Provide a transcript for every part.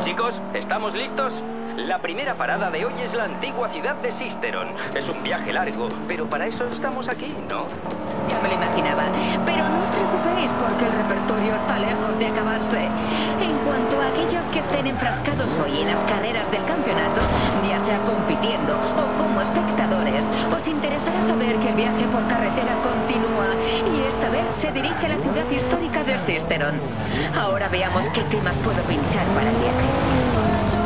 Chicos, ¿estamos listos? La primera parada de hoy es la antigua ciudad de Sisteron. Es un viaje largo, pero para eso estamos aquí, ¿no? Ya me lo imaginaba. Pero no os preocupéis porque el repertorio está lejos de acabarse. En cuanto a aquellos que estén enfrascados hoy en las carreras del campeonato, ya sea compitiendo o como espectadores, os interesará saber que el viaje por carretera continúa y esta vez se dirige a la ciudad histórica de Sisteron. Ahora veamos qué temas puedo pinchar para el viaje.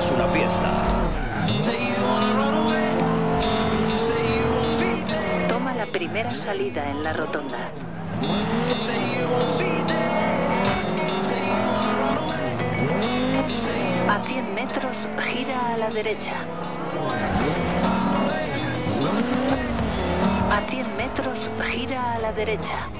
Es una fiesta. Toma la primera salida en la rotonda. A 100 metros, gira a la derecha. A 100 metros, gira a la derecha.